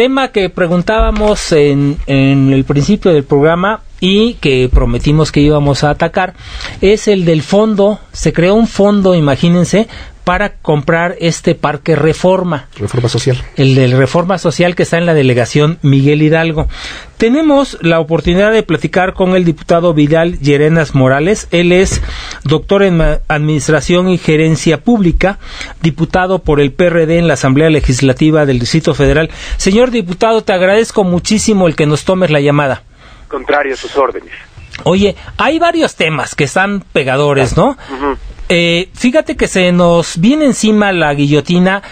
tema que preguntábamos en, en el principio del programa y que prometimos que íbamos a atacar es el del fondo. Se creó un fondo, imagínense, para comprar este parque Reforma. Reforma Social. El del Reforma Social que está en la delegación Miguel Hidalgo. Tenemos la oportunidad de platicar con el diputado Vidal Llerenas Morales. Él es doctor en Administración y Gerencia Pública, diputado por el PRD en la Asamblea Legislativa del Distrito Federal. Señor diputado, te agradezco muchísimo el que nos tomes la llamada contrario a sus órdenes. Oye, hay varios temas que están pegadores, ¿no? Eh, fíjate que se nos viene encima la guillotina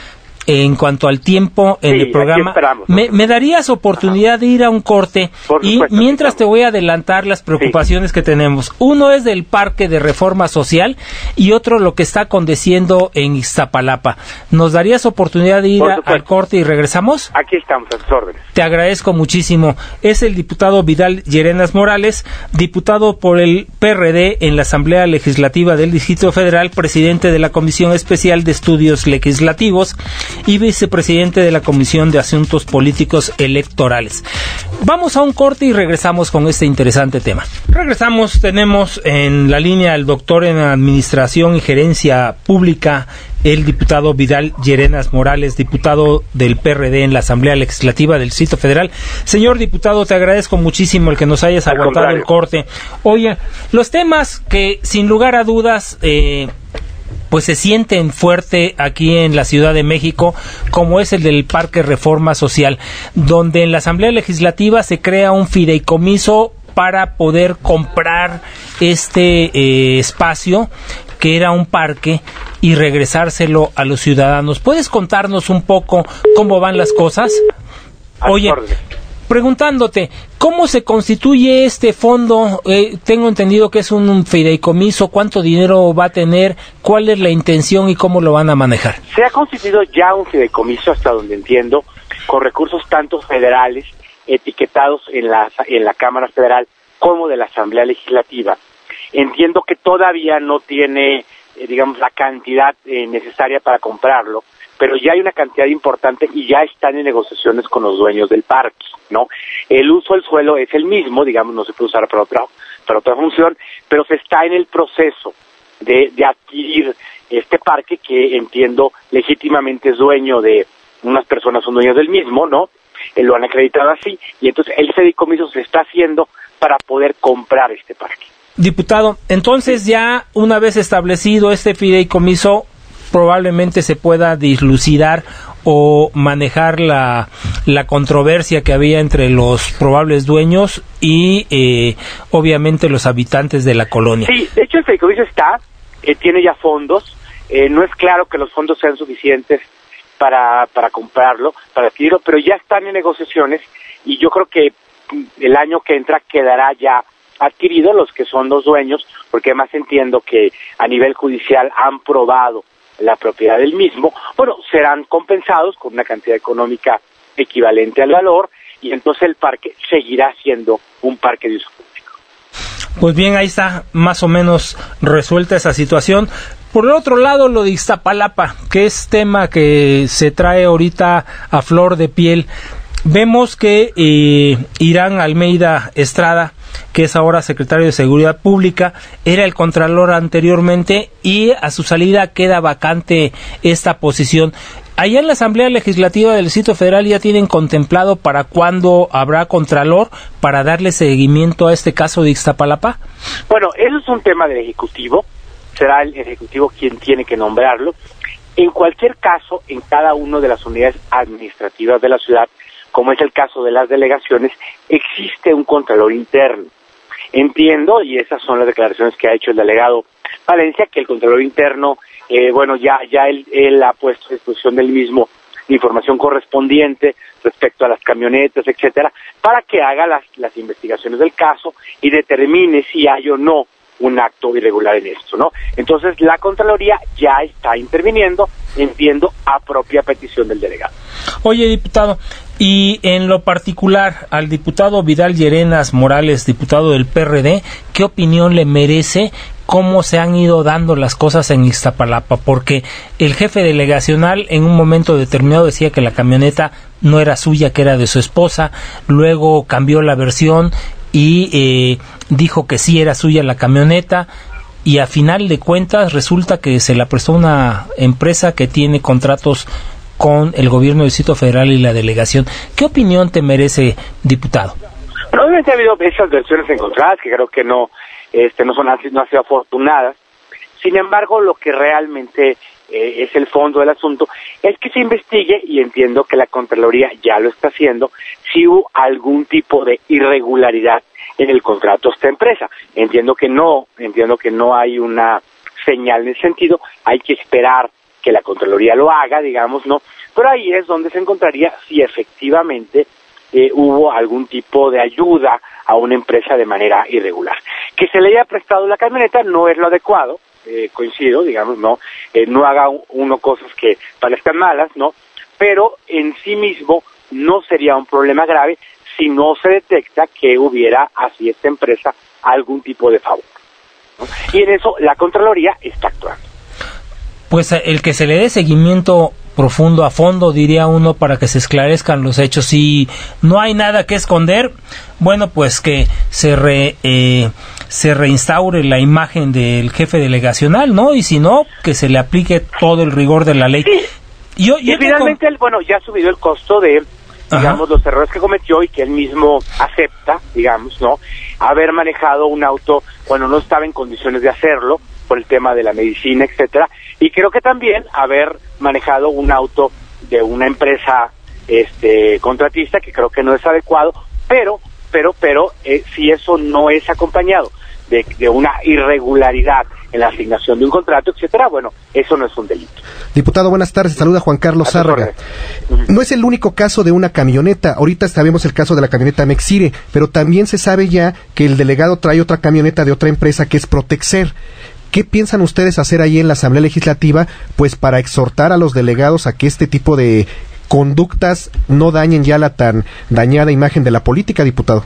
en cuanto al tiempo en el programa. me, darías oportunidad de ir a un corte y mientras te voy a adelantar las preocupaciones que tenemos. Uno es del Parque de Reforma Social y otro lo que está aconteciendo en Iztapalapa. ¿Nos darías oportunidad de ir al corte y regresamos? Aquí estamos a sus órdenes. Te agradezco muchísimo. Es el diputado Vidal Llerenas Morales, diputado por el PRD en la Asamblea Legislativa del Distrito Federal, presidente de la Comisión Especial de Estudios Legislativos y vicepresidente de la Comisión de Asuntos Políticos Electorales. Vamos a un corte y regresamos con este interesante tema. Regresamos, tenemos en la línea al doctor en Administración y Gerencia Pública, el diputado Vidal Llerenas Morales, diputado del PRD en la Asamblea Legislativa del Distrito Federal. Señor diputado, te agradezco muchísimo el que nos hayas aguantado el corte. Oye, los temas que sin lugar a dudas eh, pues se sienten fuerte aquí en la Ciudad de México, como es el del Parque Reforma Social, donde en la Asamblea Legislativa se crea un fideicomiso para poder comprar este eh, espacio que era un parque y regresárselo a los ciudadanos. ¿Puedes contarnos un poco cómo van las cosas? Oye, preguntándote, ¿cómo se constituye este fondo? Eh, tengo entendido que es un, fideicomiso, ¿cuánto dinero va a tener? ¿Cuál es la intención y cómo lo van a manejar? Se ha constituido ya un fideicomiso, hasta donde entiendo, con recursos tanto federales, etiquetados en la, en la Cámara Federal, como de la Asamblea Legislativa. Entiendo que todavía no tiene, eh, digamos, la cantidad eh, necesaria para comprarlo, pero ya hay una cantidad importante y ya están en negociaciones con los dueños del parque, ¿no? El uso del suelo es el mismo, digamos, no se puede usar para otra, para otra función, pero se está en el proceso de, adquirir este parque que entiendo legítimamente es dueño de unas personas son dueños del mismo, ¿no? Eh, lo han acreditado así y entonces el fideicomiso se está haciendo para poder comprar este parque. Diputado, entonces ya una vez establecido este fideicomiso, probablemente se pueda dislucidar o manejar la, la controversia que había entre los probables dueños y eh, obviamente los habitantes de la colonia. Sí, de hecho el fideicomiso está, eh, tiene ya fondos, eh, no es claro que los fondos sean suficientes para, para comprarlo, para adquirirlo, pero ya están en negociaciones y yo creo que mm, el año que entra quedará ya adquirido los que son los dueños, porque además entiendo que a nivel judicial han probado la propiedad del mismo, bueno, serán compensados con una cantidad económica equivalente al valor y entonces el parque seguirá siendo un parque de uso público. Pues bien, ahí está más o menos resuelta esa situación. Por el otro lado, lo de Iztapalapa, que es tema que se trae ahorita a flor de piel. Vemos que eh, Irán Almeida Estrada que es ahora secretario de Seguridad Pública, era el Contralor anteriormente y a su salida queda vacante esta posición. Allá en la Asamblea Legislativa del Distrito Federal ya tienen contemplado para cuándo habrá Contralor para darle seguimiento a este caso de Ixtapalapa. Bueno, eso es un tema del Ejecutivo, será el Ejecutivo quien tiene que nombrarlo. En cualquier caso, en cada una de las unidades administrativas de la ciudad, como es el caso de las delegaciones, existe un Contralor interno. Entiendo, y esas son las declaraciones que ha hecho el delegado Valencia, que el Contralor interno, eh, bueno, ya, ya él, ha puesto a disposición del mismo información correspondiente respecto a las camionetas, etcétera, para que haga las, las investigaciones del caso y determine si hay o no un acto irregular en esto, ¿no? Entonces la Contraloría ya está interviniendo, entiendo, a propia petición del delegado. Oye, diputado, y en lo particular al diputado Vidal Llerenas Morales, diputado del PRD, ¿qué opinión le merece cómo se han ido dando las cosas en Iztapalapa, porque el jefe delegacional en un momento determinado decía que la camioneta no era suya, que era de su esposa, luego cambió la versión y eh, dijo que sí era suya la camioneta. Y a final de cuentas resulta que se la prestó una empresa que tiene contratos con el gobierno del Distrito Federal y la delegación. ¿Qué opinión te merece, diputado? Probablemente ha habido esas versiones encontradas que creo que no, este, no son no han sido afortunadas. Sin embargo, lo que realmente eh, es el fondo del asunto es que se investigue y entiendo que la Contraloría ya lo está haciendo si hubo algún tipo de irregularidad en el contrato de esta empresa. Entiendo que no, entiendo que no hay una señal en ese sentido, hay que esperar que la Contraloría lo haga, digamos, ¿no? Pero ahí es donde se encontraría si efectivamente eh, hubo algún tipo de ayuda a una empresa de manera irregular. Que se le haya prestado la camioneta no es lo adecuado, eh, coincido, digamos, no, eh, no haga uno cosas que parezcan malas, ¿no? Pero en sí mismo no sería un problema grave si no se detecta que hubiera hacia esta empresa algún tipo de favor. Y en eso la Contraloría está actuando pues eh, el que se le dé seguimiento profundo a fondo, diría uno, para que se esclarezcan los hechos. Si no hay nada que esconder, bueno, pues que se re, eh, se reinstaure la imagen del jefe delegacional, ¿no? Y si no, que se le aplique todo el rigor de la ley. Yo, y finalmente, bueno, ya ha subido el costo de, digamos, los errores que cometió y que él mismo acepta, digamos, ¿no? Haber manejado un auto cuando no estaba en condiciones de hacerlo, por el tema de la medicina, etcétera, y creo que también haber manejado un auto de una empresa este contratista que creo que no es adecuado, pero pero pero eh, si eso no es acompañado de, de, una irregularidad en la asignación de un contrato, etcétera, bueno, eso no es un delito. Diputado, buenas tardes. Saluda Juan Carlos Zárraga. No es el único caso de una camioneta. Ahorita sabemos el caso de la camioneta Mexire, pero también se sabe ya que el delegado trae otra camioneta de otra empresa que es Protexer. ¿Qué piensan ustedes hacer ahí en la Asamblea Legislativa, pues para exhortar a los delegados a que este tipo de conductas no dañen ya la tan dañada imagen de la política, diputado?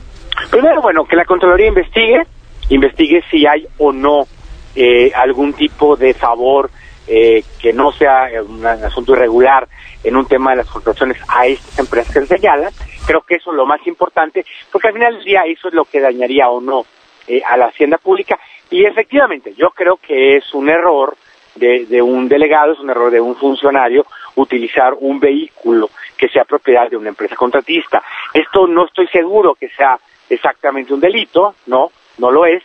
Primero, bueno, que la Contraloría investigue, investigue si hay o no eh, algún tipo de favor eh, que no sea un asunto irregular en un tema de las contrataciones a estas empresas que se señalan. Creo que eso es lo más importante, porque al final del día eso es lo que dañaría o no eh, a la hacienda pública y efectivamente, yo creo que es un error de, un delegado, es un error de un funcionario utilizar un vehículo que sea propiedad de una empresa contratista. Esto no estoy seguro que sea exactamente un delito, no, no lo es.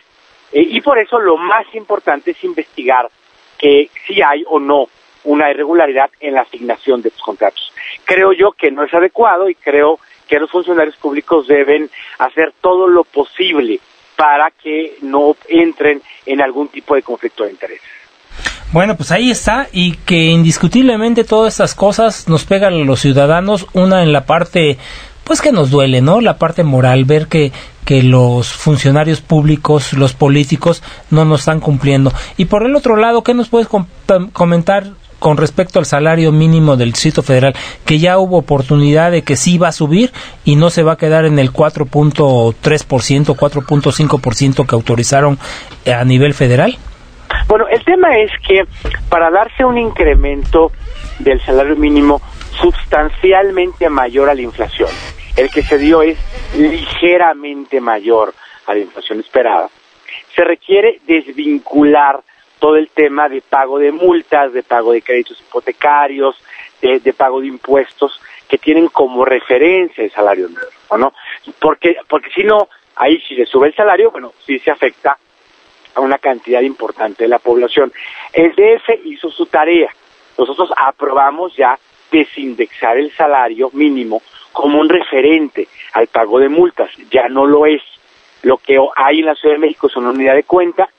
Eh, y por eso lo más importante es investigar que si hay o no una irregularidad en la asignación de estos contratos. Creo yo que no es adecuado y creo que los funcionarios públicos deben hacer todo lo posible para que no entren en algún tipo de conflicto de interés. Bueno, pues ahí está y que indiscutiblemente todas estas cosas nos pegan a los ciudadanos, una en la parte pues que nos duele, ¿no? La parte moral, ver que, que los funcionarios públicos, los políticos, no nos están cumpliendo. Y por el otro lado, ¿qué nos puedes comentar con respecto al salario mínimo del Distrito Federal, que ya hubo oportunidad de que sí va a subir y no se va a quedar en el 4.3%, 4.5% que autorizaron eh, a nivel federal? Bueno, el tema es que para darse un incremento del salario mínimo sustancialmente mayor a la inflación, el que se dio es ligeramente mayor a la inflación esperada, se requiere desvincular todo el tema de pago de multas, de pago de créditos hipotecarios, de, pago de impuestos que tienen como referencia el salario mínimo, ¿no? Porque, porque si no, ahí si se sube el salario, bueno, sí se afecta a una cantidad importante de la población. El DF hizo su tarea. Nosotros aprobamos ya desindexar el salario mínimo como un referente al pago de multas. Ya no lo es. Lo que hay en la Ciudad de México es una unidad de cuenta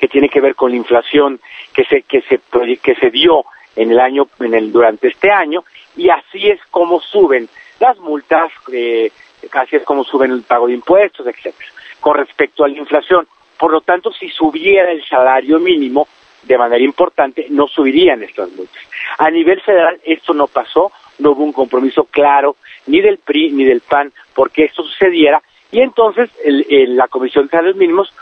que tiene que ver con la inflación que se que se que se dio en el año en el durante este año y así es como suben las multas eh, así es como suben el pago de impuestos etcétera con respecto a la inflación. Por lo tanto si subiera el salario mínimo de manera importante no subirían estas multas. A nivel federal esto no pasó no hubo un compromiso claro ni del PRI ni del PAN porque esto sucediera y entonces el, la Comisión de Salarios Mínimos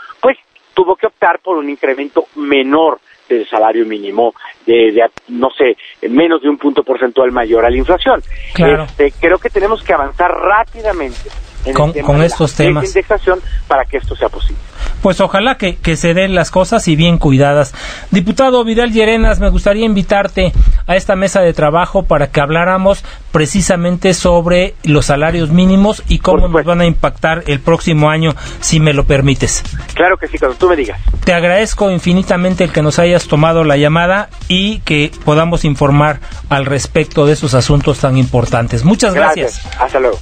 tuvo que optar por un incremento menor del salario mínimo de, no sé, menos de un punto porcentual mayor a la inflación. Claro. Este, creo que tenemos que avanzar rápidamente con, con estos temas. indexación para que esto sea posible. Pues ojalá que, que, se den las cosas y bien cuidadas. Diputado Vidal Llerenas, me gustaría invitarte a esta mesa de trabajo para que habláramos precisamente sobre los salarios mínimos y cómo nos van a impactar el próximo año, si me lo permites. Claro que sí, cuando tú me digas. Te agradezco infinitamente el que nos hayas tomado la llamada y que podamos informar al respecto de esos asuntos tan importantes. Muchas gracias. Hasta luego.